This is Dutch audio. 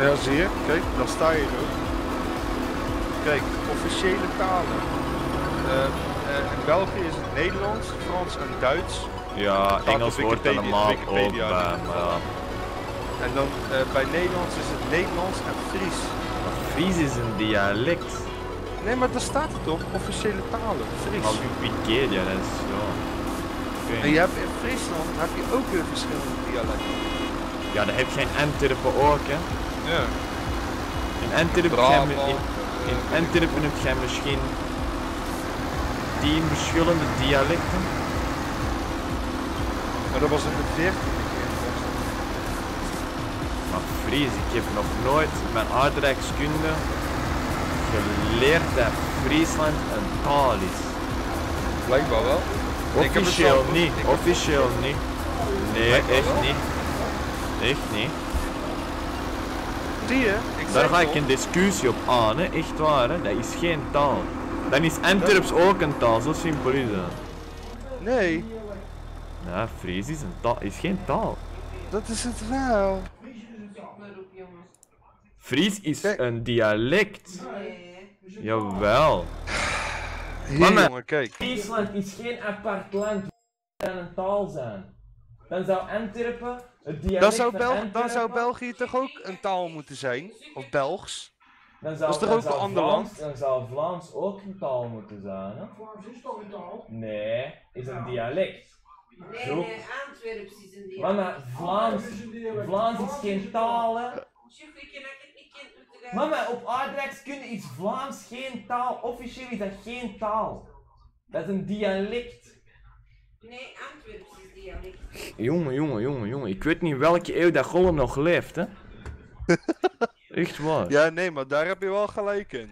Ja, zie je? Kijk, dan sta je er. Kijk, officiële talen. Eh, eh, in België is het Nederlands, Frans en Duits. Ja, Engels wordt Wikipedia- allemaal ook maar ja. En dan eh, bij Nederlands is het Nederlands en Fries. Maar Fries is een dialect. Nee, maar daar staat het op, officiële talen, Fries. Maar Wikipedia, dat is ja. En je hebt in Friesland heb je ook weer verschillende dialecten. Ja, daar heb je in Antwerpen ook, hè. Ja. In Antwerpen, heb je- in, in Antwerpen heb je misschien tien verschillende dialecten. maar dat was in de 14e keer. Maar Fries, ik heb nog nooit mijn aardrijkskunde geleerd dat Friesland een taal is. Blijkbaar wel. Het Officieel niet, officieel niet. Nee, echt niet. Echt niet. Je? Ik Daar ga ik een discussie op aan, hè. echt waar, hè. dat is geen taal. Dan is Antwerps ook een taal, zo simpel is dat. Nee, Ja, Fries is, een taal, is geen taal. dat is het wel. Fries is Kijk. een dialect. Nee. Jawel. Hier Mama. jongen, kijk. Friesland is geen apart land. kan een taal zijn. Dan zou Antwerpen het dialect Dan zou, Bel dan zou België toch ook een taal moeten zijn? Of Belgs? Dan zou, Dat is toch dan ook een ander Vlaams- land? Dan zou Vlaams ook een taal moeten zijn, hè? Vlaams is toch een taal? Nee, is een dialect. Nee, Zo. nee, Antwerps is een dialect. Mama, Vlaams, Vlaams is geen taal, hè? Mama, op aardrijkskunde is Vlaams geen taal. Officieel is dat geen taal. Dat is een dialect. Nee. Jongen, jongen, jongen, jongen. Ik weet niet welke eeuw dat Gollum nog leeft, hè? Echt waar. Ja, nee, maar daar heb je wel gelijk in.